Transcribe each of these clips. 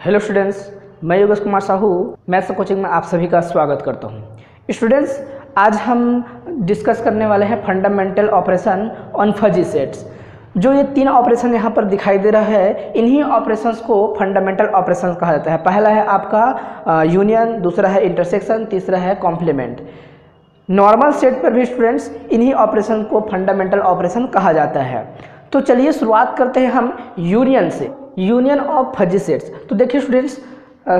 Hello students, मैं Yogesh Kumar Sahu maths coaching में आप सभी का स्वागत करता हूँ। स्टूडेंट्स, आज हम डिस्कस करने वाले हैं fundamental operation on fuzzy sets जो ये तीन ऑपरेशन यहाँ पर दिखाई दे रहा है, इन्हीं ऑपरेशंस को फंडामेंटल ऑपरेशंस कहा जाता है। पहला है आपका यूनियन दूसरा है इंटरसेक्शन तीसरा है कॉम्प्लीमेंट नॉर्मल सेट पर भी स्टूडेंट्स इन्हीं ऑपरेशन को फंडामेंटल ऑपरेशन कहा जाता है। तो चलिए शुरुआत करते हैं हम यूनियन से। यूनियन ऑफ़ फजी सेट्स तो देखिए students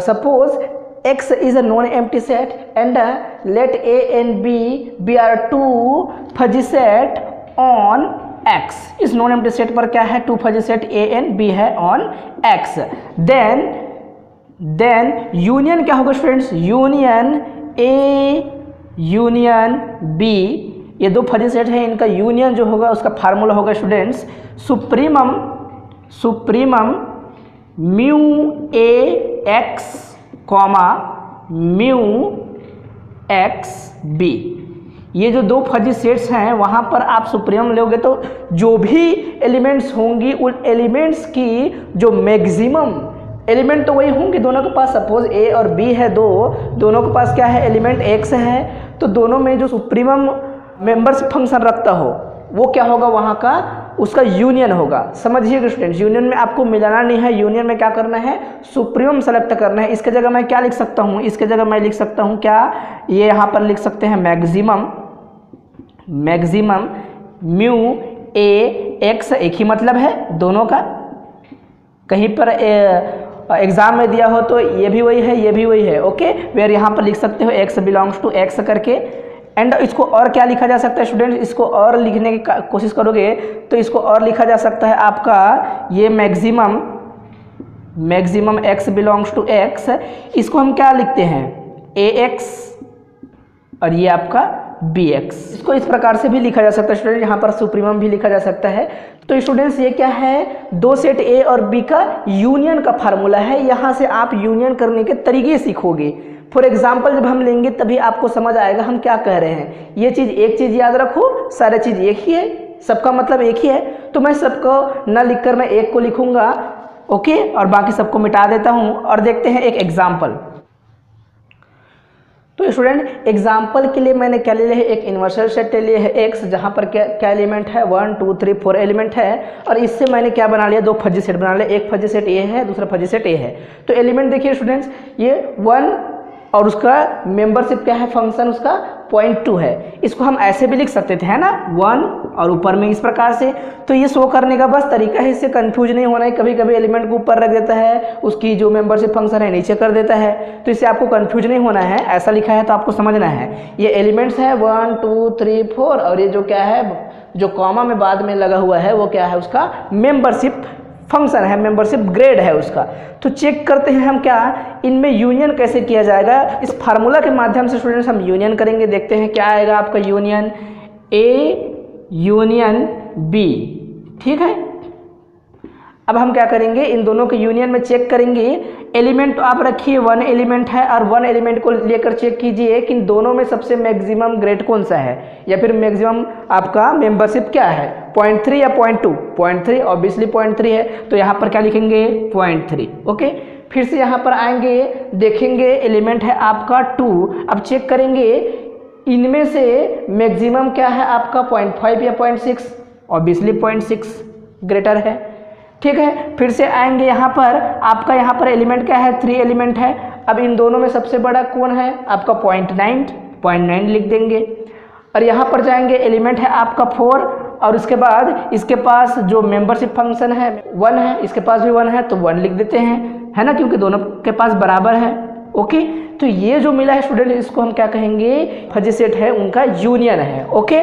suppose X is a non-empty set and uh, let a and b be are two fuzzy set on x. इस नॉन एम्प्टी सेट पर क्या है? Two fuzzy set a and b है on X then then union क्या होगा students union A union B ये दो fuzzy set है इनका यूनियन जो होगा उसका फार्मूला होगा students supremum supremum mu A X comma mu X B. ये जो दो फजी सेट्स हैं, वहाँ पर आप सुप्रीम लोगे तो जो भी एलिमेंट्स होंगी, उन एलिमेंट्स की जो मैक्सिमम एलिमेंट तो वही होंगे, दोनों के पास सपोज़ ए और बी है दो, दोनों के पास क्या है, एलिमेंट एक्स है तो दोनों में जो सुप्रीमम मेंबर्स फ़ंक्शन रखता हो, वो क्या होगा वहाँ का? उसका यूनियन होगा। समझिएगा स्टूडेंट्स यूनियन में आपको मिलाना नहीं है यूनियन में क्या करना है? सुप्रीम सेलेक्ट करना है। इसके जगह मैं क्या लिख सकता हूँ? इसके जगह मैं लिख सकता हूँ क्या? ये यहाँ पर लिख सकते हैं maximum maximum mu A X एक ही मतलब है दोनों का। कहीं पर एग्ज़ाम में दिया हो तो ये भी वही है, ये भी वही है। ओके वेर यहाँ पर लिख सकते हो एक्स बिलोंग्स टू एक्स करके। एंड इसको और क्या लिखा जा सकता है स्टूडेंट इसको और लिखने की कोशिश करोगे तो इसको और लिखा जा सकता है आपका, ये maximum maximum X belongs to X इसको हम क्या लिखते हैं? ए एक्स और ये आपका बी एक्स इसको इस प्रकार से भी लिखा जा सकता है स्टूडेंट यहाँ पर सुप्रीमम भी लिखा जा सकता है। तो स्टूडेंट्स ये क्या है? दो सेट ए और बी का यूनियन का फार्मूला है, यहाँ से आप यूनियन करने के तरीके सीखोगे। फॉर एग्ज़ाम्पल जब हम लेंगे, तभी आपको समझ आएगा हम क्या कह रहे हैं। ये चीज़ एक चीज़ याद रखो, सारे चीज़ एक ही है। सबका मतलब एक ही है। तो मैं सबको न लिखकर मैं एक को लिखूँगा, ओके? और बाकी सबको मिटा देता हूँ और देखते हैं एक एग्ज़ाम्पल तो स्टूडेंट एग्ज़ाम्पल के लिए मैंने क्या ले लिया है? एक यूनिवर्सल सेट ले है एक्स जहाँ पर क्या क्या एलिमेंट है? One two three four element है। और इससे मैंने क्या बना लिया? दो फजी सेट बना लिया। एक फजी सेट ए है, दूसरा फजी सेट ए है। तो एलिमेंट देखिए स्टूडेंट्स ये वन और उसका मेंबरशिप क्या है? फ़ंक्शन उसका पॉइंट टू है। इसको हम ऐसे भी लिख सकते थे, है ना? वन और ऊपर में इस प्रकार से। तो ये शो करने का बस तरीका है, इससे कंफ्यूज नहीं होना है। कभी कभी एलिमेंट को ऊपर रख देता है, उसकी जो मेंबरशिप फ़ंक्शन है, नीचे कर देता है। तो इससे आपको कंफ्यूज नहीं होना है। ऐसा लिखा है तो आपको समझना है। ये एलिमेंट्स है वन टू थ्री फोर और ये जो क्या है, जो कॉमा में बाद में लगा हुआ है, वो क्या है? उसका मेंबरशिप फ़ंक्शन है मेंबरशिप ग्रेड है उसका। तो चेक करते हैं हम क्या, इनमें यूनियन कैसे किया जाएगा? इस फार्मूला के माध्यम से स्टूडेंट्स हम यूनियन करेंगे, देखते हैं क्या आएगा आपका यूनियन ए यूनियन बी ठीक है? अब हम क्या करेंगे? इन दोनों के यूनियन में चेक करेंगे। एलिमेंट तो आप रखिए वन एलिमेंट है और वन एलिमेंट को लेकर चेक कीजिए कि इन दोनों में सबसे मैक्सिमम ग्रेड कौन सा है। या फिर मैक्सिमम आपका मेंबरशिप क्या है? पॉइंट थ्री या point two point three obviously point three है। तो यहाँ पर क्या लिखेंगे? पॉइंट थ्री ओके फिर से यहाँ पर आएँगे, देखेंगे एलिमेंट है आपका टू अब चेक करेंगे, इनमें से मैक्सिमम क्या है आपका? पॉइंट फाइव या point six obviously point six greater है। ठीक है? फिर से आएँगे यहाँ पर। आपका यहाँ पर एलिमेंट क्या है? थ्री एलिमेंट है। अब इन दोनों में सबसे बड़ा कौन है? आपका पॉइंट नाइन पॉइंट नाइन लिख देंगे। और यहाँ पर जाएँगे एलिमेंट है आपका फोर और उसके बाद इसके पास जो मेंबरशिप फ़ंक्शन है वन है। इसके पास भी वन है तो वन लिख देते हैं। है ना? क्योंकि दोनों के पास बराबर है। ओके तो ये जो मिला है स्टूडेंट इसको हम क्या कहेंगे? फजी सेट है, उनका यूनियन है। ओके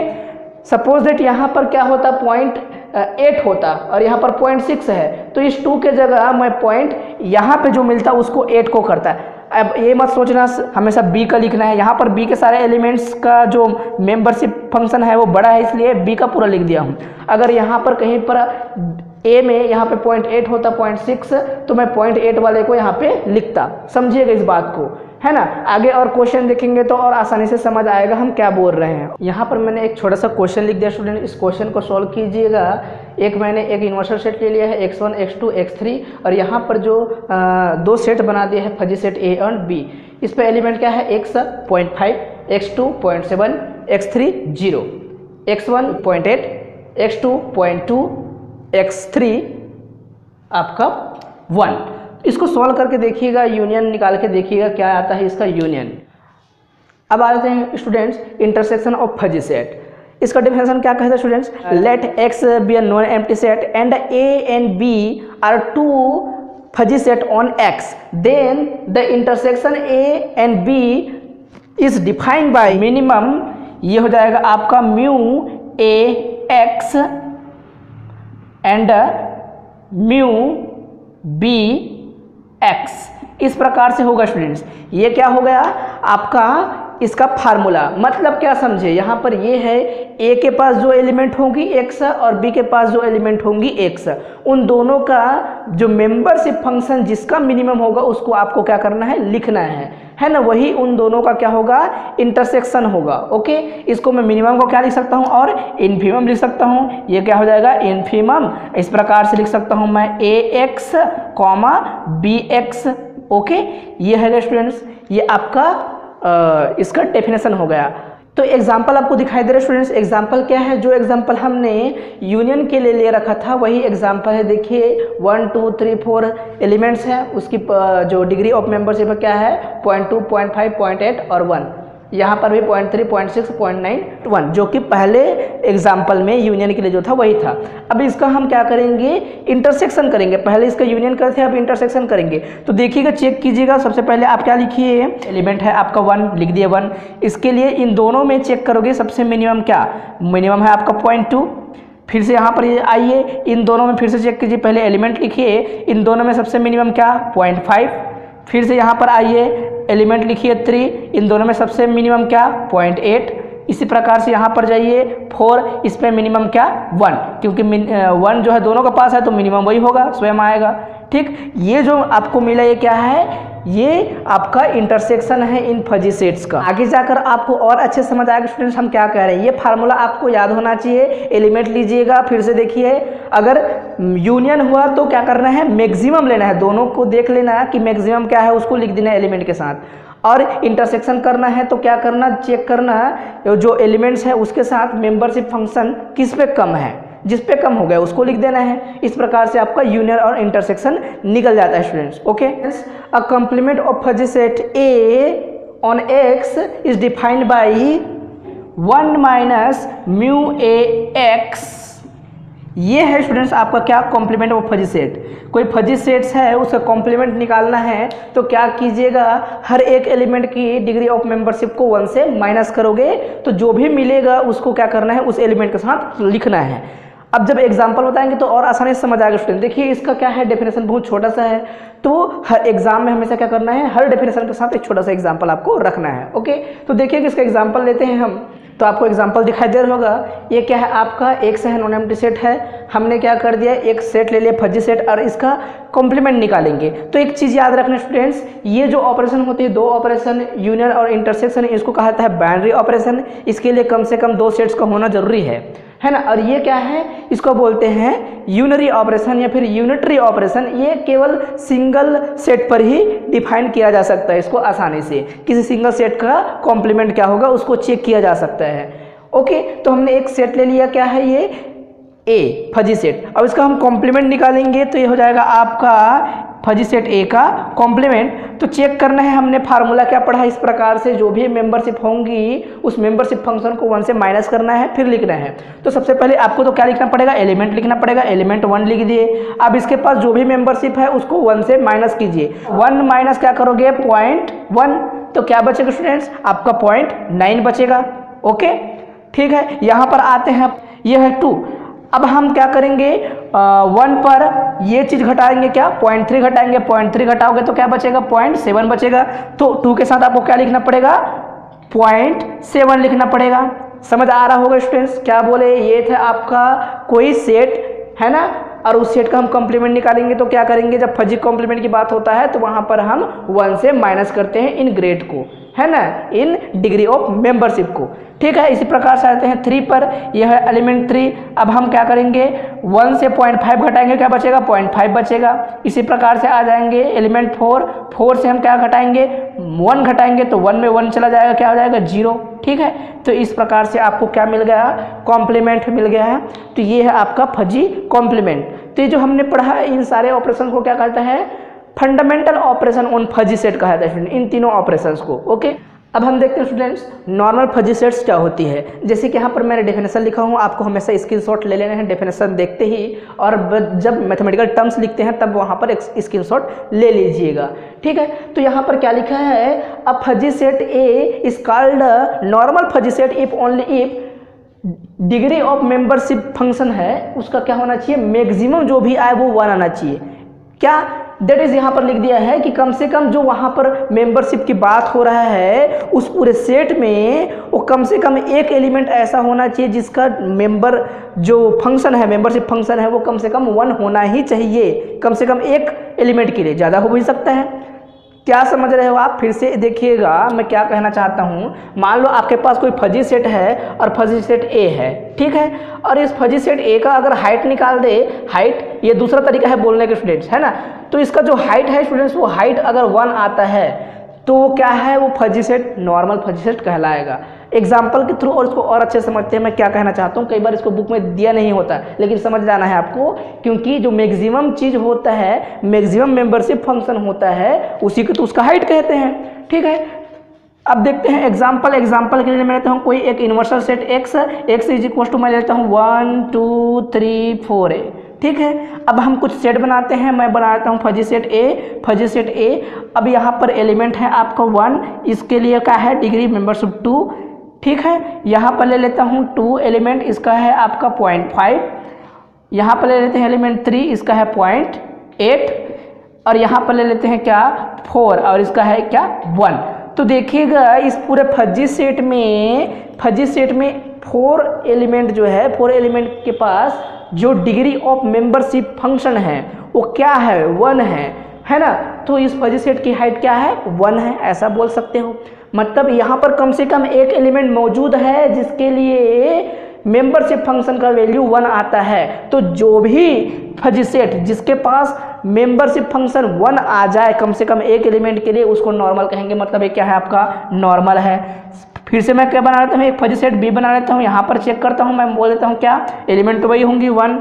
सपोज़ दैट यहाँ पर क्या होता? पॉइंट एट होता और यहाँ पर पॉइंट सिक्स है। तो इस टू के जगह मैं पॉइंट यहाँ पे जो मिलता है उसको एट को करता है। अब ये मत सोचना, हमेशा बी का लिखना है। यहाँ पर बी के सारे एलिमेंट्स का जो मेंबरशिप फ़ंक्शन है वो बड़ा है, इसलिए बी का पूरा लिख दिया हूँ। अगर यहाँ पर कहीं पर ए में यहाँ पे पॉइंट एट होता पॉइंट सिक्स तो मैं पॉइंट एट वाले को यहाँ पे लिखता। समझिएगा इस बात को। है ना? आगे और क्वेश्चन देखेंगे तो और आसानी से समझ आएगा हम क्या बोल रहे हैं। यहाँ पर मैंने एक छोटा सा क्वेश्चन लिख दिया स्टूडेंट इस क्वेश्चन को सॉल्व कीजिएगा। एक मैंने एक यूनिवर्सल सेट ले लिया है X one X two X three और यहाँ पर जो आ, दो सेट बना दिए हैं फजी सेट ए और बी इस पर एलिमेंट क्या है? X point five X two point seven X three zero X one point eight X two point two X three आपका वन इसको सॉल्व करके देखिएगा यूनियन निकाल के देखिएगा क्या आता है इसका यूनियन अब आ जाते हैं students intersection of fuzzy set इसका डिफिनेशन क्या कहते हैं students let X be a non empty set and A and B are two fuzzy set on X then the intersection A and B is defined by minimum ये हो जाएगा आपका mu A X and mu B X इस प्रकार से होगा students ये क्या हो गया? आपका इसका फार्मूला मतलब क्या समझे? यहाँ पर ये है ए के पास जो एलिमेंट होंगी एक्स और बी के पास जो एलिमेंट होंगी एक्स उन दोनों का जो मेंबरशिप फ़ंक्शन जिसका मिनिमम होगा, उसको आपको क्या करना है? लिखना है। है ना? वही उन दोनों का क्या होगा? इंटरसेक्शन होगा ओके इसको मैं मिनिमम को क्या लिख सकता हूँ? और इन्फीमम लिख सकता हूँ। ये क्या हो जाएगा? इन्फीमम इस प्रकार से लिख सकता हूँ मैं A X comma B X okay ये है स्टूडेंट्स ये आपका आ, इसका डेफिनेशन हो गया। तो एग्ज़ाम्पल आपको दिखाई दे रहा है स्टूडेंट्स एग्ज़ाम्पल क्या है? जो एग्ज़ाम्पल हमने यूनियन के लिए ले रखा था, वही एग्ज़ाम्पल है, देखिए one two three four elements हैं, उसकी जो डिग्री ऑफ़ मेंबरशिप क्या है? Point two point five point eight और वन यहाँ पर भी point three point six point nine one जो कि पहले एग्ज़ाम्पल में यूनियन के लिए जो था, वही था। अब इसका हम क्या करेंगे? इंटरसेक्शन करेंगे। पहले इसका यूनियन करते हैं अब इंटरसेक्शन करेंगे। तो देखिएगा चेक कीजिएगा। सबसे पहले आप क्या लिखिए? एलिमेंट है आपका वन लिख दिए वन इसके लिए इन दोनों में चेक करोगे, सबसे मिनिमम क्या? मिनिमम है आपका पॉइंट टू फिर से यहाँ पर आइए। इन दोनों में फिर से चेक कीजिए। पहले एलिमेंट लिखिए। इन दोनों में सबसे मिनिमम क्या? पॉइंट फाइव फिर से यहाँ पर आइए। एलिमेंट लिखिए थ्री इन दोनों में सबसे मिनिमम क्या? पॉइंट एट इसी प्रकार से यहाँ पर जाइए। फोर इसमें मिनिमम क्या? वन क्योंकि वन जो है दोनों के पास है तो मिनिमम वही होगा, स्वयं आएगा। ठीक, ये जो आपको मिला, ये क्या है? ये आपका इंटरसेक्शन है इन फजी सेट्स का। आगे जाकर आपको और अच्छे समझ आएगा स्टूडेंट्स हम क्या कह रहे हैं? ये फार्मूला आपको याद होना चाहिए। एलिमेंट लीजिएगा, फिर से देखिए। अगर यूनियन हुआ तो क्या करना है? मैक्सिमम लेना है। दोनों को देख लेना है कि मैक्सिमम क्या है, उसको लिख देना है एलिमेंट के साथ। और इंटरसेक्शन करना है तो क्या करना? चेक करना। जो एलिमेंट्स है, उसके साथ मेंबरशिप फ़ंक्शन किस पे कम है? जिस पे कम हो गया, उसको लिख देना है। इस प्रकार से आपका यूनियन और इंटरसेक्शन निकल जाता है students okay a complement of fuzzy set A on X is defined by one minus mu A X ये है स्टूडेंट्स आपका क्या कॉम्प्लीमेंट ऑफ़ फजी सेट कोई फजी सेट्स है, उसका कॉम्प्लीमेंट निकालना है तो क्या कीजिएगा, हर एक एलिमेंट की डिग्री ऑफ़ मेंबरशिप को वन से माइनस करोगे तो जो भी मिलेगा, उसको क्या करना है, उस एलिमेंट के साथ लिखना है। अब जब एग्ज़ाम्पल बताएँगे तो और आसानी से समझ आएगा स्टूडेंट देखिए, इसका क्या है? डेफिनेशन बहुत छोटा सा है। तो हर एग्ज़ाम में हमेशा क्या करना है? हर डेफिनेशन के साथ एक छोटा सा एग्ज़ाम्पल आपको रखना है, ओके? तो देखिए, इसका एग्ज़ाम्पल लेते हैं हम। तो आपको एग्ज़ाम्पल दिखाई दे रहा होगा। ये क्या है? आपका एक से है, नॉन एम्प्टी सेट है। हमने क्या कर दिया? एक सेट ले लिया, फर्जी सेट, और इसका कॉम्प्लीमेंट निकालेंगे। तो एक चीज़ याद रखना स्टूडेंट्स ये जो ऑपरेशन होती है, दो ऑपरेशन यूनियन और इंटरसेक्शन इसको कहा जाता है बाइनरी ऑपरेशन इसके लिए कम से कम दो सेट्स का होना ज़रूरी है। है ना? और ये क्या है? इसको बोलते हैं यूनरी ऑपरेशन या फिर यूनिटरी ऑपरेशन ये केवल सिंगल सेट पर ही डिफाइन किया जा सकता है इसको आसानी से। किसी सिंगल सेट का कॉम्प्लीमेंट क्या होगा? उसको चेक किया जा सकता है। ओके तो हमने एक सेट ले लिया। क्या है ये? ए फजी सेट अब इसका हम कॉम्प्लीमेंट निकालेंगे तो ये हो जाएगा आपका फजी सेट ए का कॉम्प्लीमेंट तो चेक करना है हमने फार्मूला क्या पढ़ा इस प्रकार से। जो भी मेंबरशिप होंगी, उस मेंबरशिप फ़ंक्शन को वन से माइनस करना है, फिर लिखना है। तो सबसे पहले आपको तो क्या लिखना पड़ेगा? एलिमेंट लिखना पड़ेगा। एलिमेंट वन लिख दिए। अब इसके पास जो भी मेंबरशिप है, उसको वन से माइनस कीजिए। वन माइनस क्या करोगे? पॉइंट वन तो क्या बचेगा स्टूडेंट्स आपका पॉइंट नाइन बचेगा। ओके ठीक है? यहाँ पर आते हैं। यह है टू अब हम क्या करेंगे? वन पर ये चीज़ घटाएँगे क्या? पॉइंट थ्री घटाएँगे। पॉइंट थ्री घटाओगे तो क्या बचेगा? पॉइंट सेवन बचेगा। तो टू के साथ आपको क्या लिखना पड़ेगा? पॉइंट सेवन लिखना पड़ेगा। समझ आ रहा होगा स्टूडेंट्स क्या बोले? ये था आपका कोई सेट है ना? और उस सेट का हम कॉम्प्लीमेंट निकालेंगे तो क्या करेंगे? जब फजी कॉम्प्लीमेंट की बात होता है तो वहाँ पर हम वन से माइनस करते हैं इन ग्रेड को। है ना? इन डिग्री ऑफ़ मेंबरशिप को। ठीक है? इसी प्रकार से आते हैं थ्री पर। यह है एलिमेंट थ्री अब हम क्या करेंगे? वन से पॉइंट फाइव घटाएँगे, क्या बचेगा? पॉइंट फाइव बचेगा। इसी प्रकार से आ जाएँगे एलिमेंट फोर फोर से हम क्या घटाएँगे? वन घटाएँगे तो वन में वन चला जाएगा, क्या हो जाएगा? ज़ीरो ठीक है? तो इस प्रकार से आपको क्या मिल गया? कॉम्प्लीमेंट मिल गया है। तो ये है आपका फजी कॉम्प्लीमेंट तो ये जो हमने पढ़ा इन सारे ऑपरेशन को क्या कहता है? Fundamental operation on fuzzy set कहा जाता है इन तीनों ऑपरेशन को, ओके? अब हम देखते हैं स्टूडेंट्स नॉर्मल फजी सेट्स क्या होती है? जैसे कि यहाँ पर मैंने डेफिनेशन लिखा हूँ, आपको हमेशा स्क्रीन शॉट ले लेने हैं डेफिनेशन देखते ही, और जब मैथमेटिकल टर्म्स लिखते हैं, तब वहाँ पर एक स्क्रीन शॉट ले लीजिएगा, ठीक है? तो यहाँ पर क्या लिखा है? A fuzzy set A is called normal fuzzy set if only if degree of membership function है, उसका क्या होना चाहिए? मैक्सिमम जो भी आए, वो वन आना चाहिए। क्या? डेट इज़ यहाँ पर लिख दिया है कि कम से कम जो वहाँ पर मेंबरशिप की बात हो रहा है, उस पूरे सेट में वो कम से कम एक एलिमेंट ऐसा होना चाहिए जिसका मेंबर जो फ़ंक्शन है मेंबरशिप फ़ंक्शन है, वो कम से कम वन होना ही चाहिए। कम से कम एक एलिमेंट के लिए ज़्यादा हो भी सकता है। क्या समझ रहे हो आप? फिर से देखिएगा, मैं क्या कहना चाहता हूँ। मान लो आपके पास कोई फजी सेट है और फजी सेट ए है, ठीक है? और इस फजी सेट ए का अगर हाइट निकाल दे हाइट ये दूसरा तरीका है बोलने के स्टूडेंट्स है ना? तो इसका जो हाइट है स्टूडेंट्स वो हाइट अगर वन आता है तो वो क्या है? वो fuzzy set normal fuzzy set कहलाएगा। एग्ज़ाम्पल के थ्रू और इसको और अच्छे समझते हैं। मैं क्या कहना चाहता हूँ? कई बार इसको बुक में दिया नहीं होता लेकिन समझ जाना है आपको, क्योंकि जो मैक्सिमम चीज़ होता है मैक्सिमम मेंबरशिप फ़ंक्शन होता है, उसी को तो उसका हाइट कहते हैं। ठीक है? अब देखते हैं एग्ज़ाम्पल एग्ज़ाम्पल के लिए मैं लेता हूँ, कोई एक universal set X X is equal to मैं लेता हूँ one two three four A ठीक है? अब हम कुछ सेट बनाते हैं। मैं बना लेता हूँ fuzzy set A fuzzy set A अब यहाँ पर एलिमेंट है आपका वन इसके लिए क्या है डिग्री मेंबरशिप टू ठीक है? यहाँ पर ले लेता हूँ टू एलिमेंट इसका है आपका पॉइंट फाइव यहाँ पर ले लेते हैं एलिमेंट थ्री इसका है पॉइंट एट और यहाँ पर ले लेते हैं क्या? फोर और इसका है क्या? वन तो देखिएगा, इस पूरे फजी सेट में फजी सेट में फोर एलिमेंट जो है फोर एलिमेंट के पास जो डिग्री ऑफ़ मेंबरशिप फ़ंक्शन है, वो क्या है? वन है। है ना? तो इस फजी सेट की हाइट क्या है? वन है। ऐसा बोल सकते हो। मतलब यहाँ पर कम से कम एक एलिमेंट मौजूद है, जिसके लिए मेंबरशिप फ़ंक्शन का वैल्यू वन आता है। तो जो भी फजी सेट जिसके पास मेंबरशिप फ़ंक्शन वन आ जाए, कम से कम एक एलिमेंट के लिए, उसको नॉर्मल कहेंगे। मतलब ये क्या है आपका? नॉर्मल है। फिर से मैं क्या बना लेता हूँ? एक फजी सेट बी बना लेता हूँ। यहाँ पर चेक करता हूँ। मैं बोल देता हूँ क्या? एलिमेंट तो वही होंगी। वन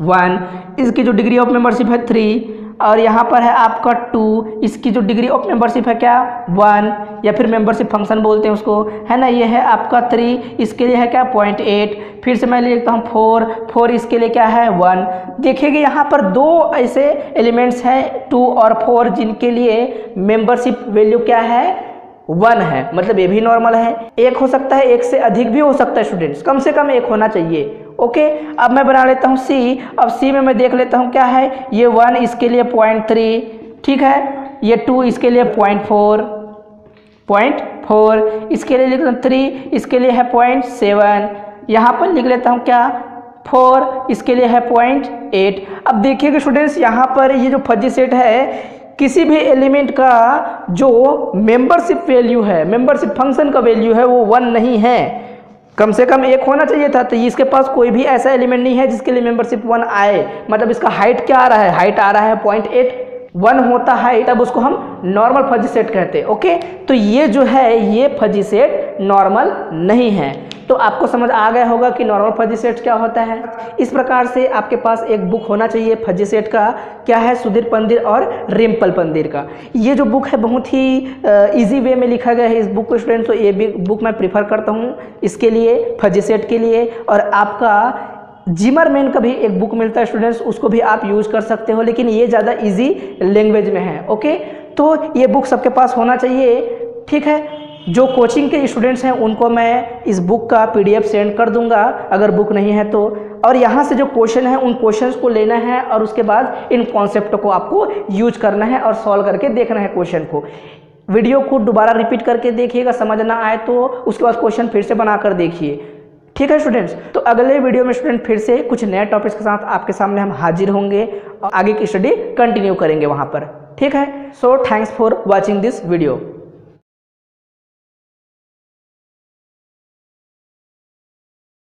वन इसकी जो डिग्री ऑफ़ मेंबरशिप है थ्री और यहाँ पर है आपका टू इसकी जो डिग्री ऑफ़ मेंबरशिप है क्या? वन या फिर मेंबरशिप फ़ंक्शन बोलते हैं उसको। है ना? ये है आपका थ्री इसके लिए है क्या? पॉइंट एट फिर से मैं लिखता हूँ फोर फोर इसके लिए क्या है? वन देखिएगा यहाँ पर दो ऐसे एलिमेंट्स हैं टू और फोर जिनके लिए मेंबरशिप वैल्यू क्या है? वन है मतलब ये भी नॉर्मल है। एक हो सकता है, एक से अधिक भी हो सकता है स्टूडेंट्स कम से कम एक होना चाहिए। ओके अब मैं बना लेता हूँ सी अब सी में मैं देख लेता हूँ क्या है? ये वन इसके लिए पॉइंट थ्री ठीक है? ये टू इसके लिए पॉइंट फोर पॉइंट फोर इसके लिए लिख लेता थ्री इसके लिए है पॉइंट सेवन यहाँ पर लिख लेता हूँ क्या? फोर इसके लिए है पॉइंट एट अब देखिएगा स्टूडेंट्स यहाँ पर ये जो फजी सेट है किसी भी एलिमेंट का जो मेंबरशिप वैल्यू है मेंबरशिप फ़ंक्शन का वैल्यू है, वो वन नहीं है। कम से कम एक होना चाहिए था तो इसके पास कोई भी ऐसा एलिमेंट नहीं है जिसके लिए मेंबरशिप वन आए। मतलब इसका हाइट क्या आ रहा है? हाइट आ रहा है पॉइंट एट वन होता है, तब उसको हम नॉर्मल फजी सेट कहते हैं ओके तो ये जो है, ये फजी सेट नॉर्मल नहीं है। तो आपको समझ आ गया होगा कि नॉर्मल फजी सेट क्या होता है। इस प्रकार से आपके पास एक बुक होना चाहिए फजी सेट का। क्या है? सुधीर पंदिर और रिम्पल पंदिर का। ये जो बुक है, बहुत ही इजी वे में लिखा गया है इस बुक को स्टूडेंट तो ये बुक मैं प्रीफर करता हूँ इसके लिए फजी सेट के लिए। और आपका जिमर मैन का भी एक बुक मिलता है स्टूडेंट्स उसको भी आप यूज़ कर सकते हो, लेकिन ये ज़्यादा इजी लैंग्वेज में है ओके तो ये बुक सबके पास होना चाहिए, ठीक है? जो कोचिंग के स्टूडेंट्स हैं, उनको मैं इस बुक का पीडीएफ सेंड कर दूँगा, अगर बुक नहीं है तो। और यहाँ से जो क्वेश्चन है, उन क्वेश्चंस को लेना है, और उसके बाद इन कॉन्सेप्ट को आपको यूज़ करना है और सॉल्व करके देखना है क्वेश्चन को। वीडियो को दोबारा रिपीट करके देखिएगा, समझ ना आए तो उसके बाद क्वेश्चन फिर से बना कर देखिए। ठीक है स्टूडेंट्स तो अगले वीडियो में स्टूडेंट फिर से कुछ नए टॉपिक्स के साथ आपके सामने हम हाजिर होंगे और आगे की स्टडी कंटिन्यू करेंगे वहाँ पर। ठीक है? So thanks for watching this video